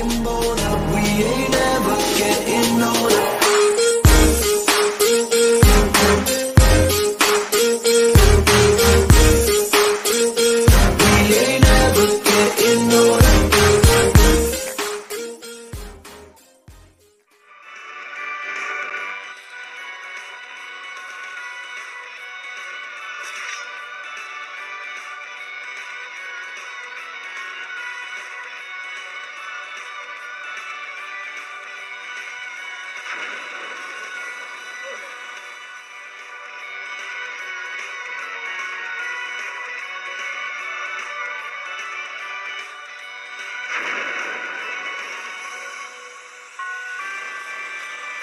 getting bolder. We ain't ever